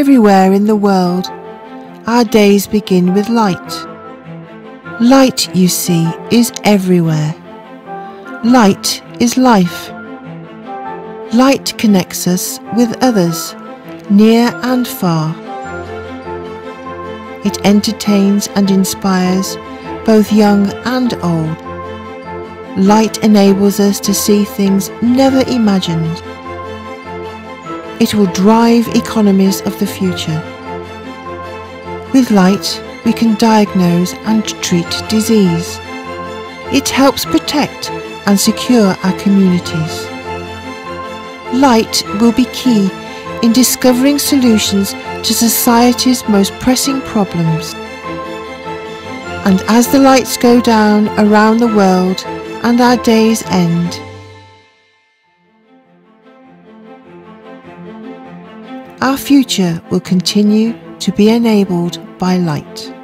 Everywhere in the world, our days begin with light. Light, you see, is everywhere. Light is life. Light connects us with others, near and far. It entertains and inspires both young and old. Light enables us to see things never imagined. It will drive economies of the future. With light, we can diagnose and treat disease. It helps protect and secure our communities. Light will be key in discovering solutions to society's most pressing problems. And as the lights go down around the world and our days end, our future will continue to be enabled by light.